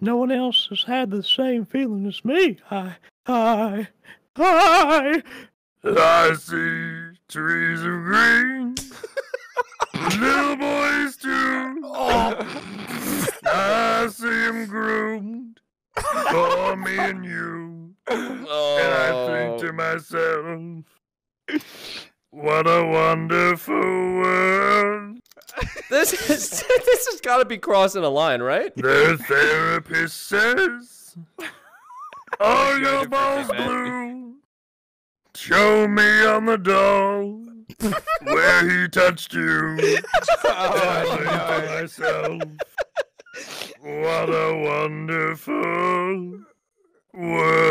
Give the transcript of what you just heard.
no one else has had the same feeling as me. I, I, I. I see trees of green, little boys too. Oh. I see them groomed for me and you. And I think to oh. myself, what a wonderful world. This is this has got to be crossing a line, right? The therapist says, Are your balls blue? Show me on the doll where he touched you. I think to myself, what a wonderful world. Yeah!